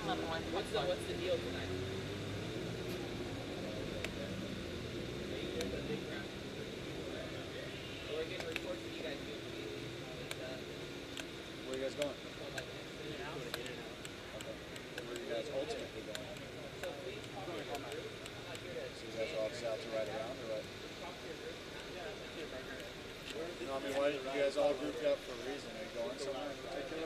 What's the what's the deal tonight? We're you guys. Where are you guys going? Where are you guys going? You guys all. No, I mean, why you guys all grouped up for a reason? Are you going somewhere in particular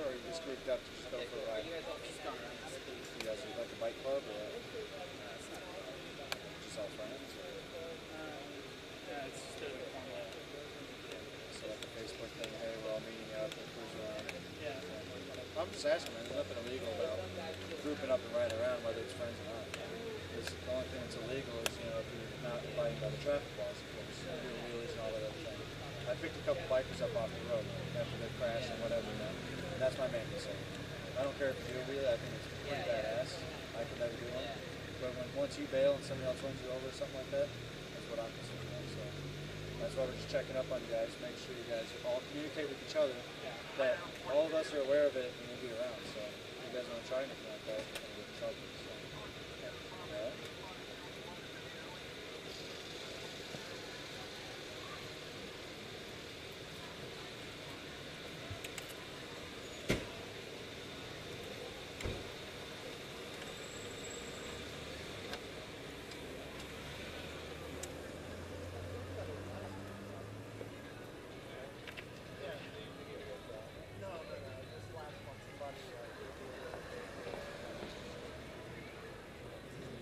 or are you just grouped up to just go for a ride? you guys all just going around? You guys like a bike club or what? Just all friends or? Yeah, it's just a formal. So like a Facebook thing, hey, we're all meeting up and cruising around. Yeah. I'm just asking, man, there's nothing illegal about grouping up and riding around, whether it's friends or not. Because the only thing that's illegal is, you know, if you're not abiding by the traffic laws, of course, you do wheelies and all that other thing. I picked a couple bikers up off the road after they crashed and whatever, you know, and that's my main concern. I don't care if you do a wheelie, I think it's pretty badass. I could never do one. But when, once you bail and somebody else runs you over or something like that, that's what I'm concerned about, so. That's why we're just checking up on you guys, make sure you guys all communicate with each other, that all of us are aware of it and we'll be around, so if you guys wanna try anything like that, you're gonna get in trouble, so. Alright? No, no, no. Just last month, somebody. Uh,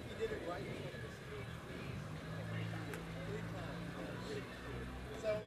he did it right.